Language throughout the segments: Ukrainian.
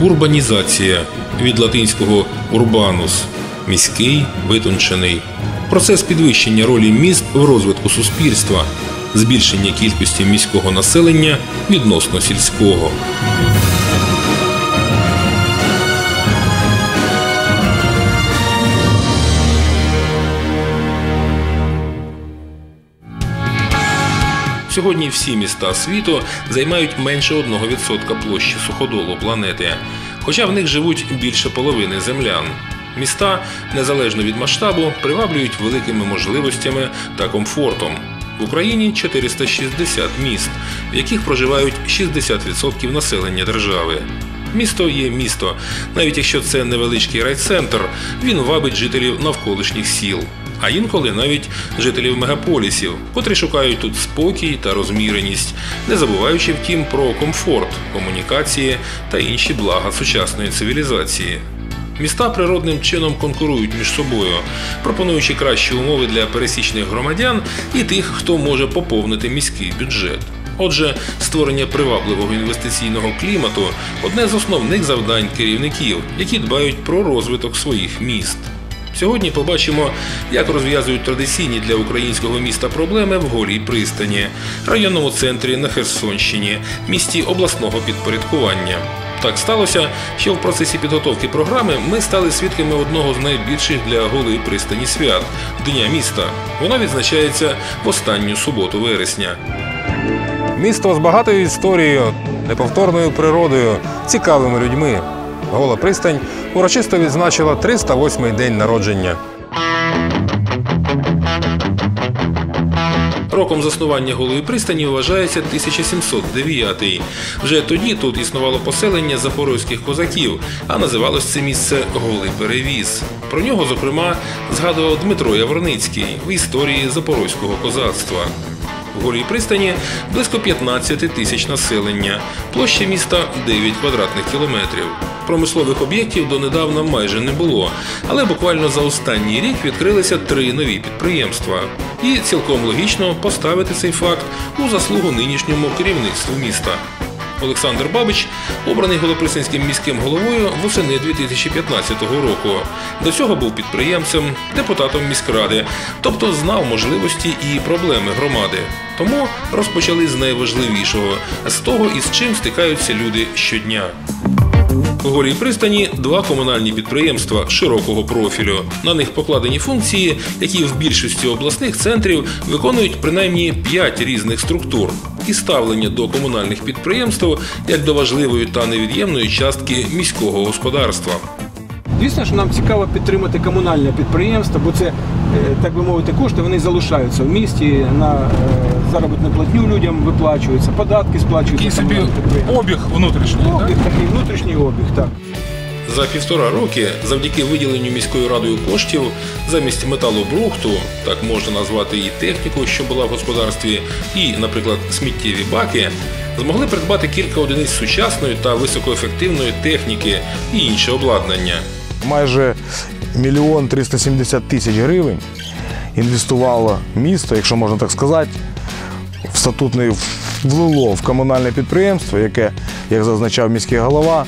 Урбанізація від латинського урбанус міський, витончений. Процес підвищення ролі міст в розвитку суспільства, збільшення кількості міського населення відносно сільського. Сьогодні всі міста світу займають менше 1% площі суходолу планети, хоча в них живуть більше половини землян. Міста, незалежно від масштабу, приваблюють великими можливостями та комфортом. В Україні 460 міст, в яких проживають 60% населення держави. Місто є місто, навіть якщо це невеличкий райцентр, він вабить жителів навколишніх сіл, а інколи навіть жителів мегаполісів, котрі шукають тут спокій та розміреність, не забуваючи втім про комфорт, комунікації та інші блага сучасної цивілізації. Міста природним чином конкурують між собою, пропонуючи кращі умови для пересічних громадян і тих, хто може поповнити міський бюджет. Отже, створення привабливого інвестиційного клімату одне з основних завдань керівників, які дбають про розвиток своїх міст. Сьогодні побачимо, як розв'язують традиційні для українського міста проблеми в голій пристані, районному центрі на Херсонщині, місті обласного підпорядкування. Так сталося, що в процесі підготовки програми ми стали свідками одного з найбільших для голої пристані свят Дня міста. Воно відзначається в останню суботу вересня. Місто з багатою історією, неповторною природою, цікавими людьми. Гола пристань урочисто відзначила 308-й день народження. Роком заснування голої пристані вважається 1709. Вже тоді тут існувало поселення запорозьких козаків, а називалось це місце Голий Перевіз. Про нього, зокрема, згадував Дмитро Яворницький в історії запорозького козацтва. В голій пристані близько 15 тисяч населення, площа міста 9 квадратних кілометрів. Промислових об'єктів донедавна майже не було, але буквально за останній рік відкрилися три нові підприємства. І цілком логічно поставити цей факт у заслугу нинішньому керівництву міста. Олександр Бабич обраний Голоприсинським міським головою восени 2015 року. До цього був підприємцем, депутатом міськради, тобто знав можливості і проблеми громади. Тому розпочали з найважливішого з того, із чим стикаються люди щодня. У голій пристані два комунальні підприємства широкого профілю. На них покладені функції, які в більшості обласних центрів виконують принаймні п'ять різних структур. І ставлення до комунальних підприємств як до важливої та невід'ємної частки міського господарства. Звісно, що нам цікаво підтримати комунальне підприємство, бо це, е, так би мовити, кошти вони залишаються в місті, на е, заробітну платню людям виплачуються, податки сплачуються. Такий собі обіг внутрішній. так? Такий, внутрішній обіг, так. За півтора роки, завдяки виділенню міською радою коштів, замість металобрухту, так можна назвати і техніку, що була в господарстві, і, наприклад, сміттєві баки, змогли придбати кілька одиниць сучасної та високоефективної техніки і інше обладнання. Майже мільйон 370 тисяч гривень інвестувало місто, якщо можна так сказати, в статутний влило в комунальне підприємство, яке, як зазначав міський голова,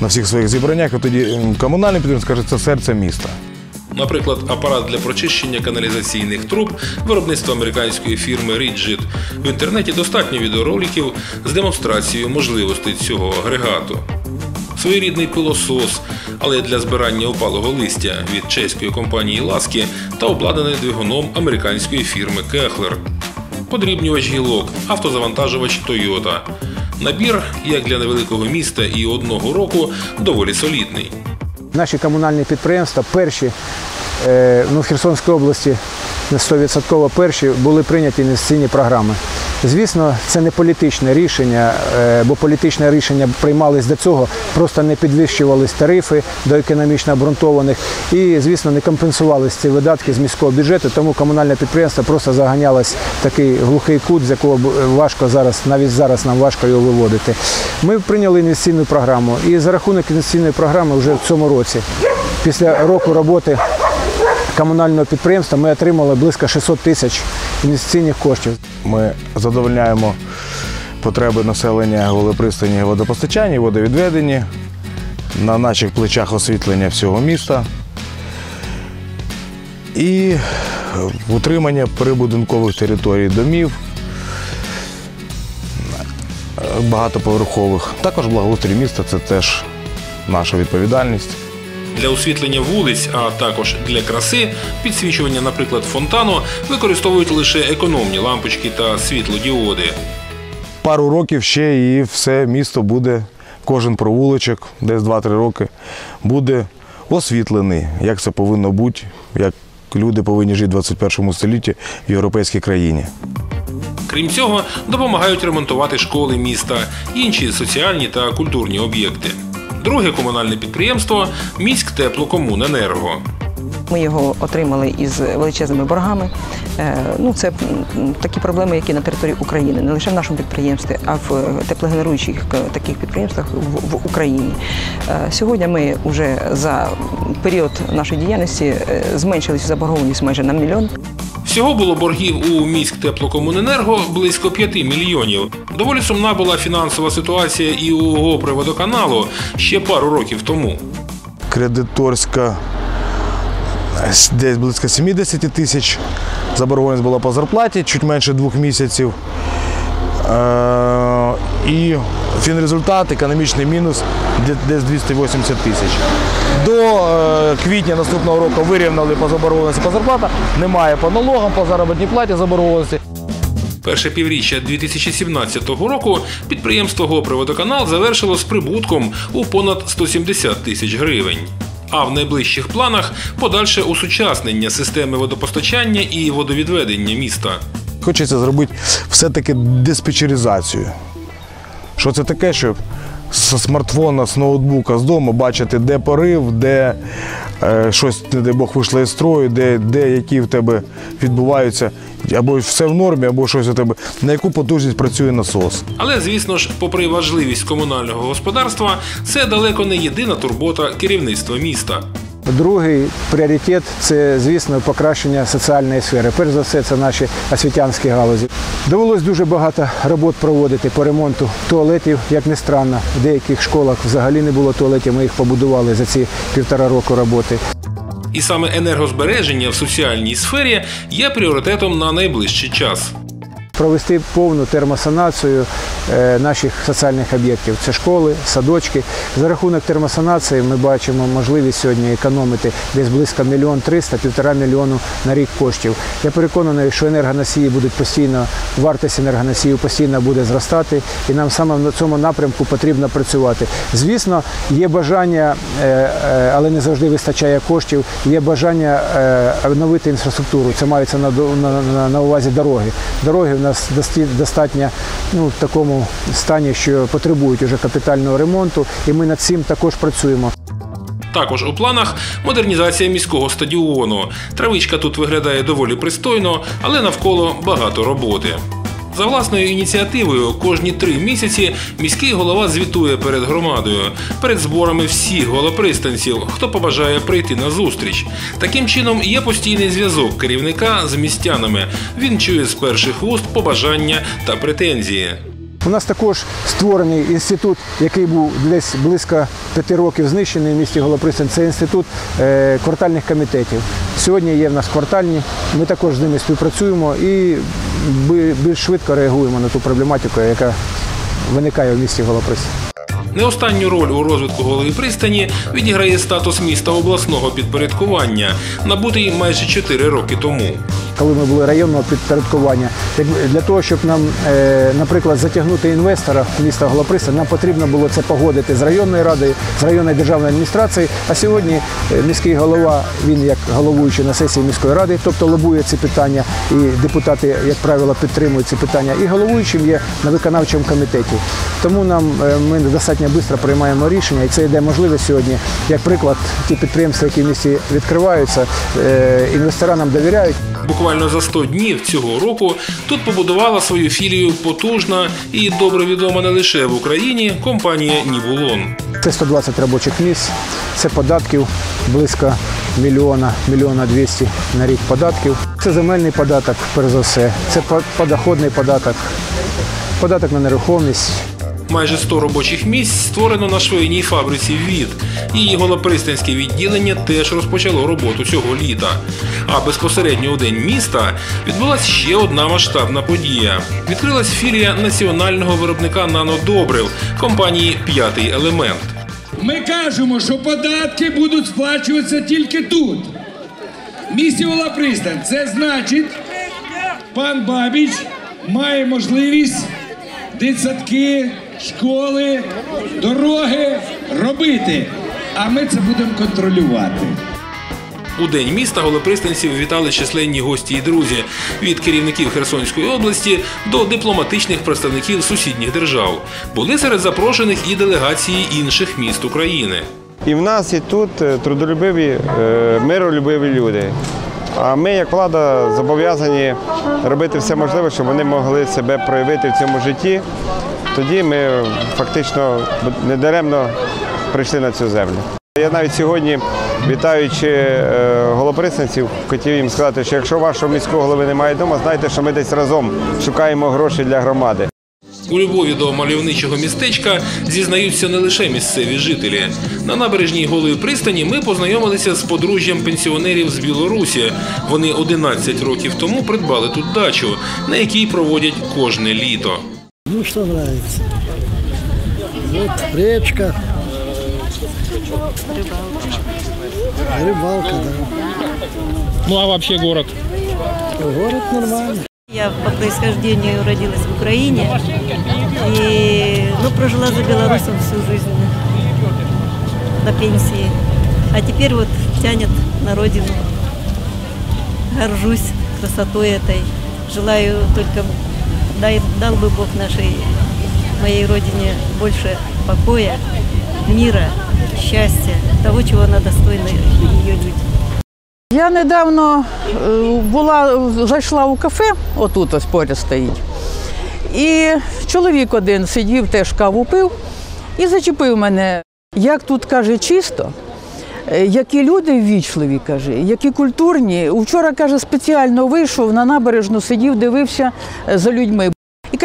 на всіх своїх зібраннях, і тоді комунальне підприємство каже, це серце міста. Наприклад, апарат для прочищення каналізаційних труб виробництва американської фірми Rigid. В інтернеті достатньо відеороликів з демонстрацією можливостей цього агрегату. Своєрідний пилосос, але для збирання опалого листя від чеської компанії Ласки та обладнаний двигуном американської фірми Кехлер. Подрібнювач гілок, автозавантажувач Toyota. Набір, як для невеликого міста і одного року, доволі солідний. Наші комунальні підприємства перші е, ну, в Херсонській області не 100% перші були прийняті інвестиційні програми. Звісно, це не політичне рішення, е, бо політичне рішення приймались до цього, просто не підвищувались тарифи до економічно обґрунтованих і, звісно, не компенсувалися ці видатки з міського бюджету, тому комунальне підприємство просто заганялось в такий глухий кут, з якого важко зараз, навіть зараз нам важко його виводити. Ми прийняли інвестиційну програму і за рахунок інвестиційної програми вже в цьому році, після року роботи комунального підприємства, ми отримали близько 600 тисяч інвестиційних коштів. Ми задовольняємо потреби населення голопристані водопостачання, водовідведенні. на наших плечах освітлення всього міста і утримання прибудинкових територій домів багатоповерхових. Також благоустрій міста це теж наша відповідальність. Для освітлення вулиць, а також для краси, підсвічування, наприклад, фонтану, використовують лише економні лампочки та світлодіоди. Пару років ще і все місто буде, кожен провулочок, десь 2-3 роки, буде освітлений, як це повинно бути, як люди повинні жити в 21 столітті в європейській країні. Крім цього, допомагають ремонтувати школи міста, інші соціальні та культурні об'єкти. Друге комунальне підприємство міськ теплокомуненерго. Ми його отримали із величезними боргами. Е, Ну, це такі проблеми, які на території України, не лише в нашому підприємстві, а в е, теплогенеруючих е, таких підприємствах в, Україні. Сьогодні ми вже за період нашої діяльності зменшили цю заборгованість майже на мільйон. Всього було боргів у міськ теплокомуненерго близько 5 мільйонів. Доволі сумна була фінансова ситуація і у Гоприводоканалу ще пару років тому. Кредиторська десь близько 70 тисяч. Заборгованість була по зарплаті, чуть менше двох місяців. Е, І фінрезультат, економічний мінус десь 280 тисяч. До е, квітня наступного року вирівняли по заборгованості по зарплатах, немає по налогам, по заробітній платі заборгованості. Перше півріччя 2017 року підприємство Гоприводоканал завершило з прибутком у понад 170 тисяч гривень. А в найближчих планах подальше усучаснення системи водопостачання і водовідведення міста. Хочеться зробити все-таки диспетчеризацію. Що це таке, щоб з смартфона, з ноутбука, з дому бачити, де порив, де е, щось, дай Бог, вийшло із строю, де, де які в тебе відбуваються, або все в нормі, або щось у тебе, на яку потужність працює насос. Але, звісно ж, попри важливість комунального господарства, це далеко не єдина турбота керівництва міста. Другий пріоритет це, звісно, покращення соціальної сфери. Перш за все, це наші освітянські галузі. Довелось дуже багато робот проводити по ремонту туалетів, як не странно. В деяких школах взагалі не було туалетів, ми їх побудували за ці півтора року роботи. І саме енергозбереження в соціальній сфері є пріоритетом на найближчий час. Провести повну термосанацію е, наших соціальних об'єктів. Це школи, садочки. За рахунок термосанації ми бачимо можливість сьогодні економити десь близько мільйон триста, півтора мільйону на рік коштів. Я переконаний, що енергоносії будуть постійно, вартість енергоносіїв постійно буде зростати, і нам саме на цьому напрямку потрібно працювати. Звісно, є бажання, е, е, але не завжди вистачає коштів. Є бажання обновити інфраструктуру. Це мається на, увазі дороги. Дороги нас достатньо ну, в такому стані, що потребують уже капітального ремонту, і ми над цим також працюємо. Також у планах модернізація міського стадіону. Травичка тут виглядає доволі пристойно, але навколо багато роботи. За власною ініціативою кожні три місяці міський голова звітує перед громадою, перед зборами всіх голопристанців, хто побажає прийти на зустріч. Таким чином є постійний зв'язок керівника з містянами. Він чує з перших вуст побажання та претензії. У нас також створений інститут, який був десь близько п'яти років знищений в місті Голопристань. Це інститут е, квартальних комітетів. Сьогодні є в нас квартальні. Ми також з ними співпрацюємо і більш швидко реагуємо на ту проблематику, яка виникає в місті Голопристань. Не останню роль у розвитку голої пристані відіграє статус міста обласного підпорядкування, набутий майже 4 роки тому. Коли ми були районного підпорядкування, для того, щоб нам, е, наприклад, затягнути інвестора в місто Голопристань, нам потрібно було це погодити з районною радою, з районною державною адміністрацією. А сьогодні е, міський голова, він як головуючий на сесії міської ради, тобто лобує ці питання, і депутати, як правило, підтримують ці питання. І головуючим є на виконавчому комітеті. Тому нам е, ми достатньо швидко приймаємо рішення, і це йде можливість сьогодні, як приклад, ті підприємства, які в місті відкриваються, інвестора нам довіряють. Буквально за 100 днів цього року тут побудувала свою філію потужна і добре відома не лише в Україні компанія Нібулон. Це 120 робочих місць, це податків близько мільйона, мільйона 200 на рік податків. Це земельний податок, перш за все, це по- подоходний податок, податок на нерухомість. Майже 100 робочих місць створено на швейній фабриці ВІД. Її голопристанське відділення теж розпочало роботу цього літа. А безпосередньо у день міста відбулася ще одна масштабна подія. Відкрилась філія національного виробника нанодобрив компанії П'ятий елемент. Ми кажемо, що податки будуть сплачуватися тільки тут. Місті Волопристань. Це значить, пан Бабіч має можливість дитсадки, школи, дороги робити. А ми це будемо контролювати. У день міста голопристанців вітали численні гості і друзі від керівників Херсонської області до дипломатичних представників сусідніх держав. Були серед запрошених і делегації інших міст України. І в нас і тут е, трудолюбиві, е, миролюбиві люди. А ми, як влада, зобов'язані робити все можливе, щоб вони могли себе проявити в цьому житті. Тоді ми фактично недаремно прийшли на цю землю. Я навіть сьогодні, вітаючи е, голопристанців, хотів їм сказати, що якщо вашого міського голови немає вдома, знайте, що ми десь разом шукаємо гроші для громади. У Львові до мальовничого містечка зізнаються не лише місцеві жителі. На набережній Голої пристані ми познайомилися з подружжям пенсіонерів з Білорусі. Вони 11 років тому придбали тут дачу, на якій проводять кожне літо. Ну, что нравится? Вот речка. Рыбалка, да. Ну а вообще город? Город нормальный. Я по происхождению родилась в Украине и ну, прожила за белорусом всю жизнь до пенсии. А теперь вот тянет на родину. Горжусь красотой этой. Желаю только, дай, дал бы Бог нашей, моей родине больше покоя, мира, счастья, того, чего она достойна ее люди. Я недавно е, була, зайшла у кафе, отут ось поряд стоїть. І чоловік один сидів, теж каву пив і зачепив мене. Як тут каже, чисто, е, які люди ввічливі, каже, які культурні. Вчора, каже, спеціально вийшов на набережну, сидів, дивився е, за людьми.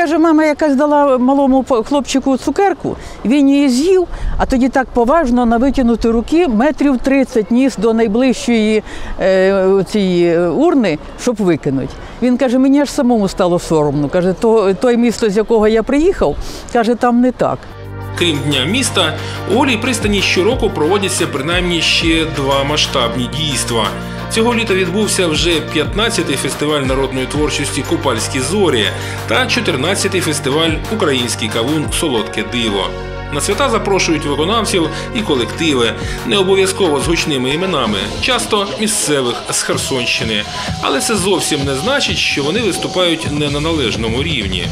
Каже, мама якась дала малому хлопчику цукерку, він її з'їв, а тоді так поважно на витягнути руки метрів 30 ніс до найближчої е, цієї урни, щоб викинути. Він каже, мені аж самому стало соромно. Каже, то той місто, з якого я приїхав, каже, там не так. Крім дня міста, у Голій пристані щороку проводяться принаймні ще два масштабні дійства. Цього літа відбувся вже 15-й фестиваль народної творчості Купальські зорі та 14-й фестиваль Український кавун Солодке диво. На свята запрошують виконавців і колективи, не обов'язково з гучними іменами, часто місцевих з Херсонщини. Але це зовсім не значить, що вони виступають не на належному рівні.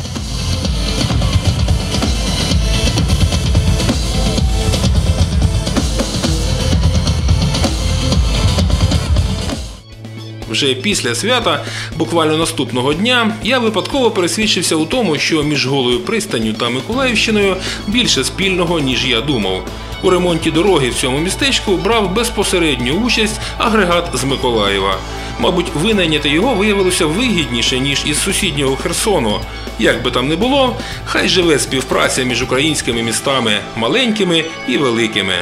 Вже після свята, буквально наступного дня, я випадково пересвідчився у тому, що між голою пристанню та Миколаївщиною більше спільного, ніж я думав. У ремонті дороги в цьому містечку брав безпосередню участь агрегат з Миколаєва. Мабуть, винайняти його виявилося вигідніше, ніж із сусіднього Херсону. Як би там не було, хай живе співпраця між українськими містами маленькими і великими.